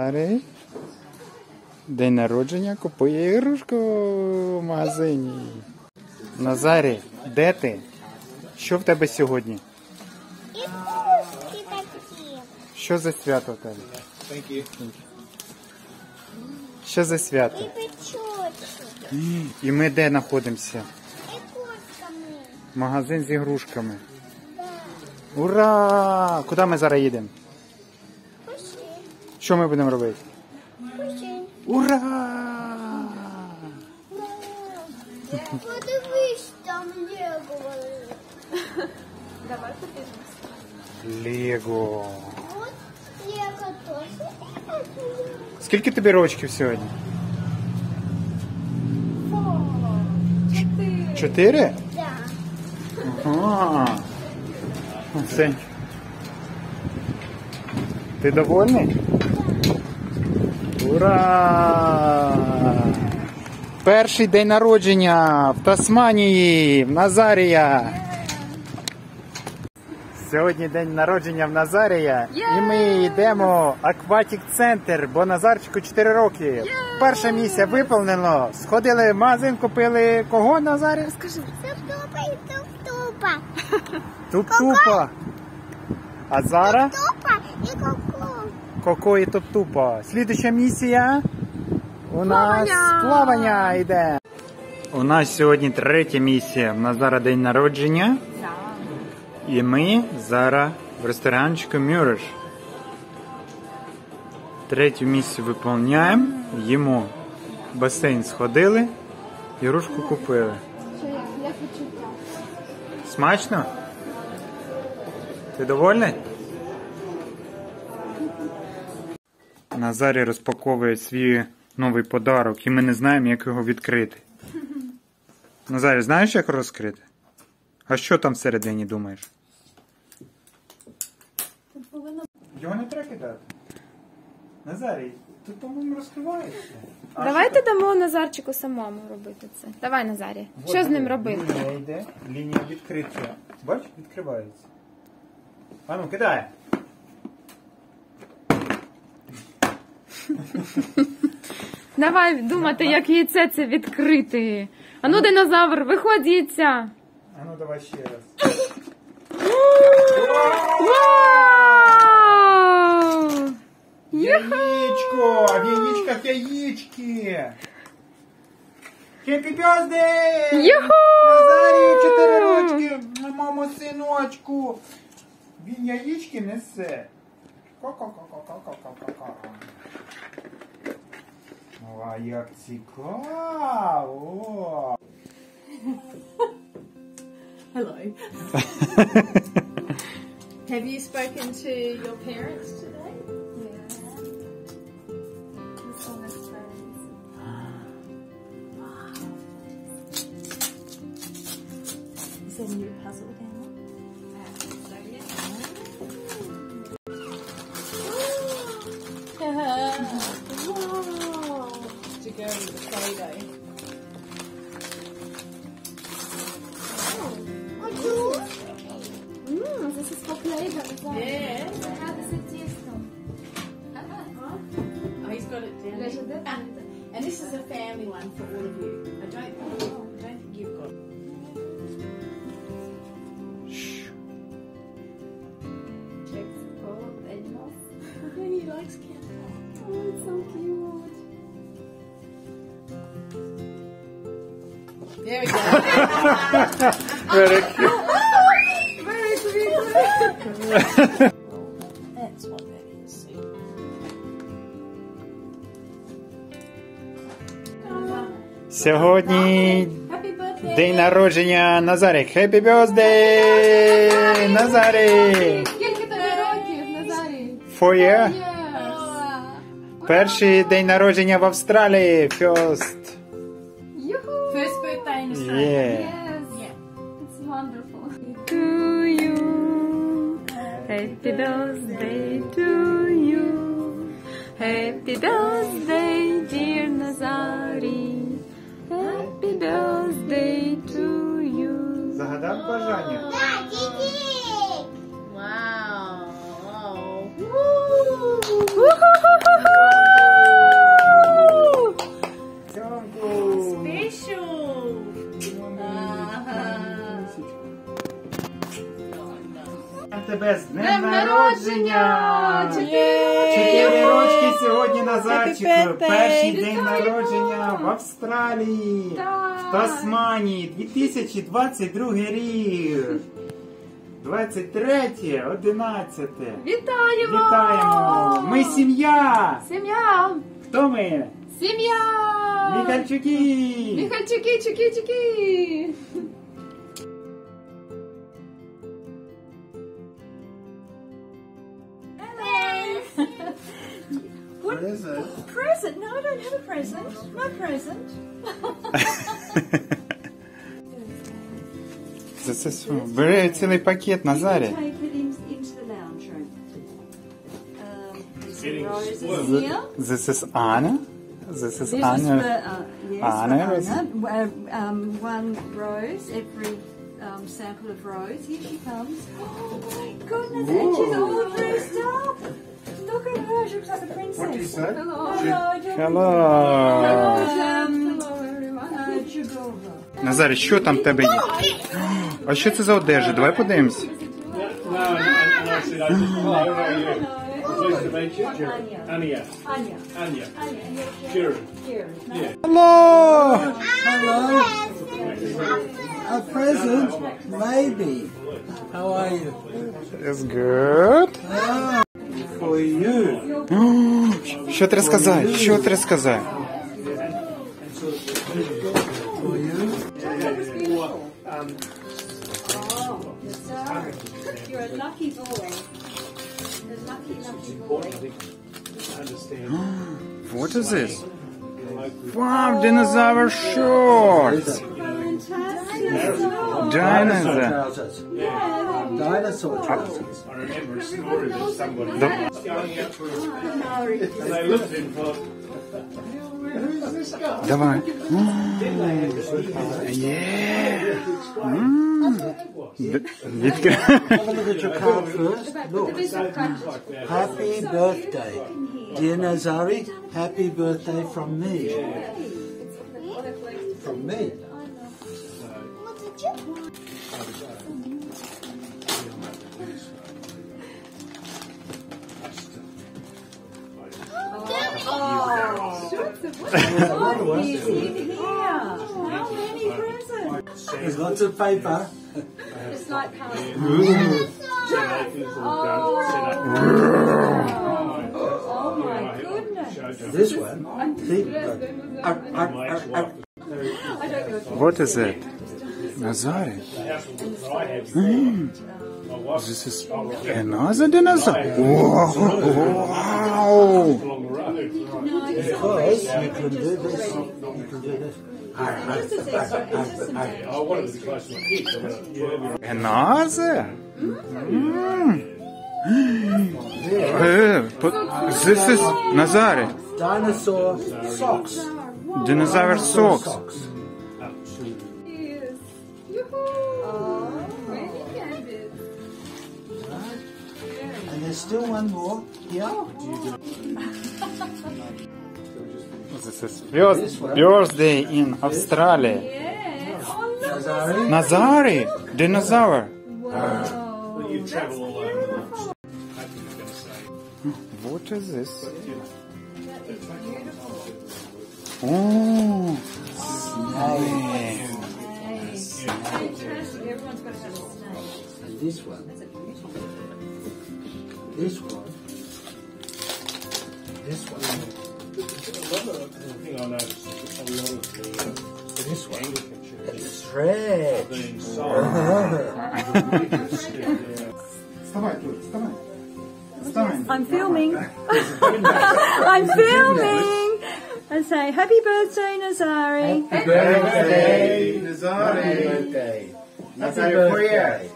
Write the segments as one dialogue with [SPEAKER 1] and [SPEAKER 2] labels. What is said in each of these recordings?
[SPEAKER 1] Назарій. День народження купує ігрушку в магазині. Назарі, де ти? Що в тебе сьогодні?
[SPEAKER 2] І кошки такі.
[SPEAKER 1] Що за свято в тебе?
[SPEAKER 3] Thank you.
[SPEAKER 1] Що за
[SPEAKER 2] І
[SPEAKER 1] свято?
[SPEAKER 2] печочки.
[SPEAKER 1] І ми де знаходимося?
[SPEAKER 2] І кошками.
[SPEAKER 1] Магазин з ігрушками.
[SPEAKER 2] Да.
[SPEAKER 1] Ура! Куди ми зараз їдемо?
[SPEAKER 2] Пошли.
[SPEAKER 1] Що ми будемо робити?
[SPEAKER 2] Пошли.
[SPEAKER 1] Ура!
[SPEAKER 2] Подивись, там Лего.
[SPEAKER 1] Лего.
[SPEAKER 2] От Лего теж.
[SPEAKER 1] Скільки тобі рочків сьогодні? Чотири?
[SPEAKER 2] Да.
[SPEAKER 1] Ага. Це. Ти довольний? Ура! Перший день народження в Тасманії, в Назарія. Сьогодні день народження в Назарія. І ми йдемо в акватік центр, бо Назарчику 4 роки. Перша місія виповнено. Сходили в магазин, купили кого Назарі?
[SPEAKER 2] Туп-тупа і туп-тупа.
[SPEAKER 1] Туп-тупа. А зараз
[SPEAKER 2] Тупа і коко.
[SPEAKER 1] Коко і Топ-тупа. Слідуща місія у нас плавання йде. У нас сьогодні третя місія. У нас зараз день народження. І ми зараз в ресторанчику Мюриш. Третю місію виконуємо. Їмо. В басейн сходили, ігрушку купили. Смачно? Ти довольний? Назарі розпаковує свій новий подарок, і ми не знаємо, як його відкрити. Назарі, знаєш, як розкрити? А що там всередині думаєш? Його не треба кидати. Назарій, тут, по-моєму, розкривається.
[SPEAKER 4] Давайте дамо Назарчику самому робити це. Давай, Назарі. Що з ним робити?
[SPEAKER 1] Лінія йде, лінія відкриття. Бач, відкривається. А ну, кидай.
[SPEAKER 4] Давай думати, як яйце це відкрити. Ану, динозавр, виходь з яйця.
[SPEAKER 1] А ну давай ще раз.
[SPEAKER 4] Вау!
[SPEAKER 1] Яєчко! В яєчках яєчки! Happy birthday!
[SPEAKER 4] Юху!
[SPEAKER 1] Назарій, чотири рочки, мамо, синочку. Він яєчки несе. 와, jak ciekawo!
[SPEAKER 5] Hello. Have you spoken to your parents today? Yeah. It's a new puzzle game. Oh, cool!
[SPEAKER 4] Mmm, this is for flavor.
[SPEAKER 5] Yeah.
[SPEAKER 4] How does it taste now? Huh?
[SPEAKER 5] Oh, he's got it down there. And this is a family one for all of you. I don't, I don't think you've got There we go.
[SPEAKER 1] Very.
[SPEAKER 5] That's what that is.
[SPEAKER 1] Сьогодні день народження Назарик. Happy birthday! Назарик!
[SPEAKER 4] Скільки тобі років, Назарій?
[SPEAKER 1] For you.
[SPEAKER 4] Yes.
[SPEAKER 1] Перший день народження в Австралії. First.
[SPEAKER 4] Юху!
[SPEAKER 5] First birthday in Australia.
[SPEAKER 1] Yeah.
[SPEAKER 4] Yes.
[SPEAKER 5] Yeah.
[SPEAKER 4] It's wonderful. To you. Happy birthday to you. Happy birthday, dear Nazari. Happy birthday to you.
[SPEAKER 1] Загадав бажання.
[SPEAKER 2] тебе з
[SPEAKER 5] днем
[SPEAKER 4] народження!
[SPEAKER 1] Чотири рочки
[SPEAKER 4] сьогодні на зайчику.
[SPEAKER 1] Перший день народження в Австралії, в Тасманії, 2022 рік. 23, 11.
[SPEAKER 4] Вітаємо!
[SPEAKER 1] Вітаємо! Ми сім'я!
[SPEAKER 4] Сім'я!
[SPEAKER 1] Хто ми?
[SPEAKER 4] Сім'я!
[SPEAKER 1] Міхальчуки!
[SPEAKER 4] Міхальчуки, чуки, чуки!
[SPEAKER 3] What is it? Present? No, I don't have a present. My present. this is very silly packet, Nazare.
[SPEAKER 1] This is Anna. This is
[SPEAKER 3] this Anna. Is for, uh, yes,
[SPEAKER 1] Anna.
[SPEAKER 3] Anna. Uh, um, one rose every um, sample of rose. Here she comes. Oh my goodness! Whoa. And she's all dressed up. look at her. She was like a princess. What do you say?
[SPEAKER 1] Hello.
[SPEAKER 3] Hello. Hello.
[SPEAKER 1] Назар, що там в тебе є? А що це за одежа? Давай подивимось. Hello!
[SPEAKER 6] Hello! A present, maybe. How are you?
[SPEAKER 1] It's good. Що треба сказати? Що
[SPEAKER 3] треба сказати?
[SPEAKER 1] What is this? Wow, dinosaur shorts! Dinosaur!
[SPEAKER 6] dinosaur trousers.
[SPEAKER 7] I remember a story of somebody going out for a and they Who's this guy?
[SPEAKER 1] Mm. Yeah. Mm. Let's go.
[SPEAKER 6] Have a look at your card first. Look. Happy birthday, dear Nazari. Happy birthday from me. From me.
[SPEAKER 3] Oh, How many presents?
[SPEAKER 6] There's lots of paper.
[SPEAKER 3] It's like. Oh, my goodness.
[SPEAKER 6] This one.
[SPEAKER 1] What is it? Nazari. Mm. This is another dinosaur. Wow!
[SPEAKER 6] Because you can do this, you can do this.
[SPEAKER 1] Another? Mm. This is Nazare.
[SPEAKER 6] Dinosaur socks.
[SPEAKER 1] Dinosaur socks.
[SPEAKER 6] Still one more here.
[SPEAKER 1] This is first birthday in Australia.
[SPEAKER 6] Nazari.
[SPEAKER 1] Nazari, dinosaur.
[SPEAKER 7] Well, you travel all over the world. I think you're going to say.
[SPEAKER 1] What is this? Oh, snake.
[SPEAKER 3] Everyone's got to have a snake.
[SPEAKER 6] And this one This one. This one.
[SPEAKER 7] Another thing I noticed is a lot of the uh,
[SPEAKER 6] This one.
[SPEAKER 7] Anglican churches
[SPEAKER 6] It's red.
[SPEAKER 7] being sold.
[SPEAKER 1] Вставай тут, вставай. Вставай.
[SPEAKER 3] I'm filming. I'm filming. And say, happy birthday, Nazari.
[SPEAKER 6] Happy birthday, Nazari. birthday. Happy birthday.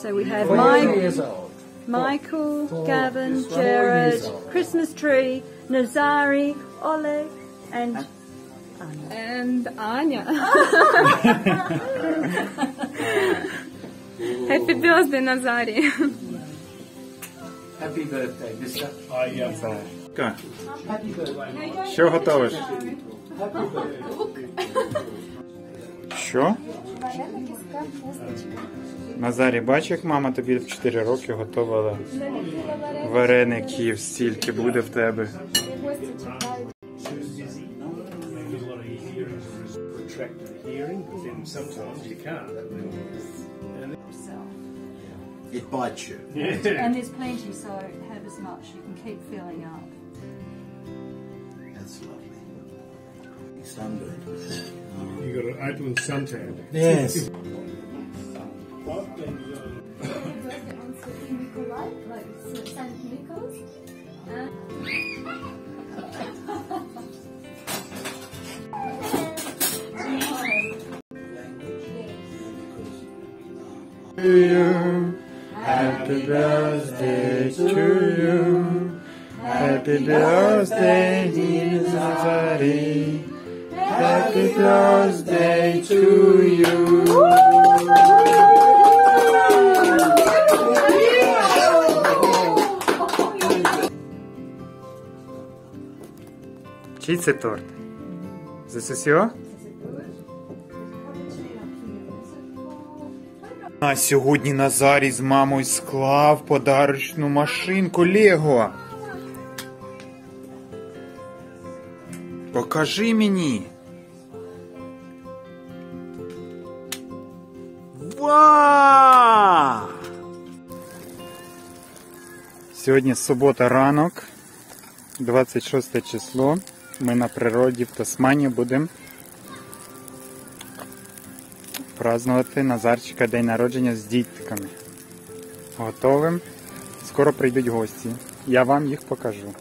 [SPEAKER 3] So we have
[SPEAKER 6] Four
[SPEAKER 3] Mike,
[SPEAKER 6] years old.
[SPEAKER 3] Michael,
[SPEAKER 6] Four-
[SPEAKER 3] Gavin,
[SPEAKER 6] four
[SPEAKER 3] Jared,
[SPEAKER 6] years old.
[SPEAKER 3] Christmas tree, Nazari, Oleg, and
[SPEAKER 4] And Аня. Happy birthday, Назарі.
[SPEAKER 6] Happy birthday, mister.
[SPEAKER 7] I, um,
[SPEAKER 1] Ка,
[SPEAKER 6] Happy birthday.
[SPEAKER 1] Що готовиш?
[SPEAKER 6] Happy birthday.
[SPEAKER 1] Що Що? Назарі, бачиш, як мама тобі в 4 роки готувала вареників, стільки буде в тебе.
[SPEAKER 6] It bites you.
[SPEAKER 7] Yeah.
[SPEAKER 3] And there's plenty, so have as much. You can keep filling up.
[SPEAKER 6] That's lovely. Sunburn.
[SPEAKER 7] You got an open suntan.
[SPEAKER 6] Yes.
[SPEAKER 1] Happy birthday to you. Happy birthday, dear Nazari. Happy birthday to you. Чий це торт? Це Сосіо? А сьогодні Назарій з мамою склав подарочну машинку Лего. Покажи мені. Вау! Сьогодні субота ранок, 26 число. Ми на природі в Тасмані будемо празднувати Назарчика день народження з дітками. Готовим. Скоро прийдуть гості. Я вам їх покажу.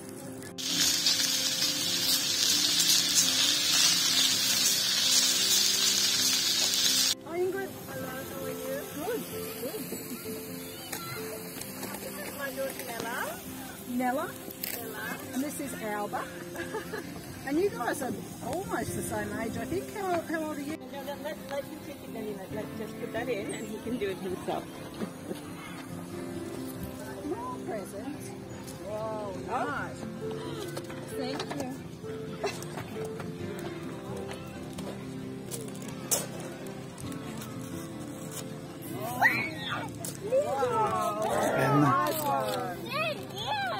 [SPEAKER 8] put that in and he can do it himself.
[SPEAKER 5] More presents. Whoa, nice. Thank you. Nice one.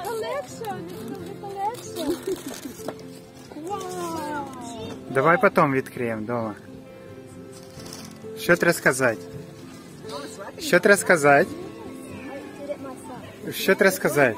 [SPEAKER 5] Collection. It's from the collection. wow.
[SPEAKER 1] Давай потім відкриємо вдома. Що треба сказати? Що треба сказати? Що треба сказати?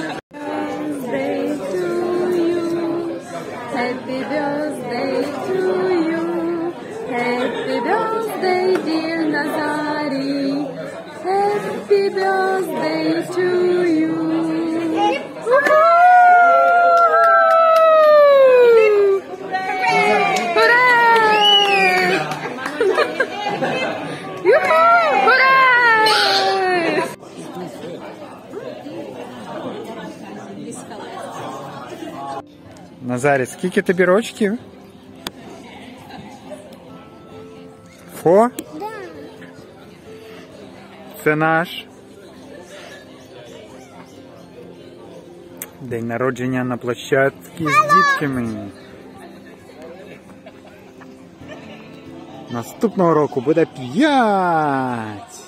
[SPEAKER 1] Назарі, скільки тобі рочків? Фо? Це наш. День народження на площадці з дітками. Наступного року буде п'ять.